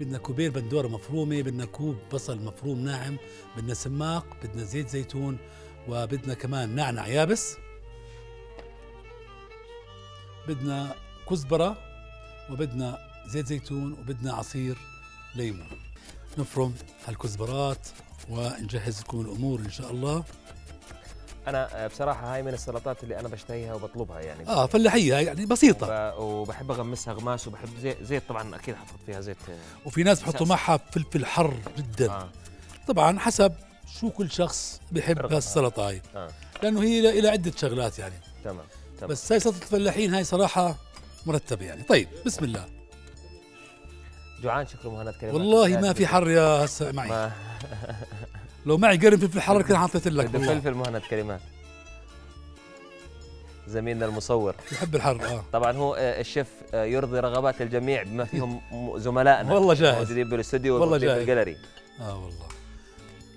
بدنا كوبين بندورة مفرومة بدنا كوب بصل مفروم ناعم بدنا سماق بدنا زيت زيتون وبدنا كمان نعنع يابس. بدنا كزبرة وبدنا زيت زيتون وبدنا عصير ليمون. نفرم هالكزبرات ونجهز لكم الأمور إن شاء الله. أنا آه، بصراحة هاي من السلطات اللي أنا بشتهيها وبطلبها يعني. آه فلاحية يعني بسيطة. وب- وبحب أغمسها غماس وبحب زيت, زيت طبعا أكيد حطط فيها زيت آه، وفي ناس بحطوا. معها فلفل حر جدا. آه. طبعا حسب شو كل شخص بحب. هالسلطة هاي. آه. لأنه هي لها عدة شغلات يعني. تمام تمام. بس هاي سلطه الفلاحين هاي صراحة مرتبه يعني. طيب بسم الله. جوعان شكله مهند كلمات والله ما في حر يا هسه معي. لو معي قرن فلفل حر كان حطيت لك. بده فلفل مهند كلمات. زميلنا المصور. بحب الحر آه. طبعا هو آه، الشيف آه، يرضي رغبات الجميع بما فيهم زملائنا. والله جاهز. موجودين بالاستوديو والله جاهز. بالجاليري آه والله.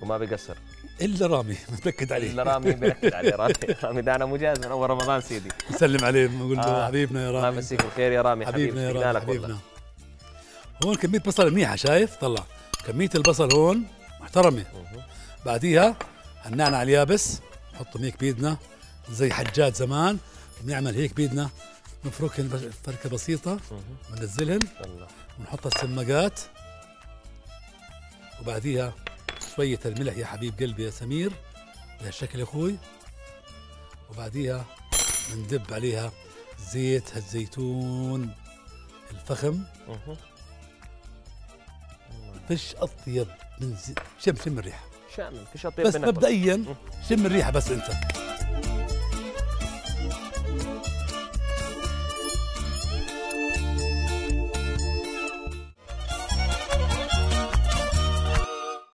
وما بيقصر. إلا رامي متاكد عليه. إلا رامي بنكد عليه. رامي رامي دعنا مجاز من أول رمضان سيدي. نسلم عليه بنقول له آه. حبيبنا يا الله رامي يمسيك بالخير يا رامي. حبيبنا يا رامي. حبيبنا. هون كمية بصل منيحة شايف؟ طلع. كمية البصل هون. محترمة مهم. بعديها النعنع اليابس نحطهم هيك بيدنا زي حجات زمان بنعمل هيك بيدنا نفركهن بس- فركة بسيطة مهم. بننزلهن الله ونحط السماقات وبعديها شوية الملح يا حبيب قلبي يا سمير بهالشكل يا أخوي وبعديها بندب عليها زيت هالزيتون الفخم. فيش أطيب من. شم شم الريحة. شامل فيش أطيب بس منك. مبدئيا شم الريحة بس أنت.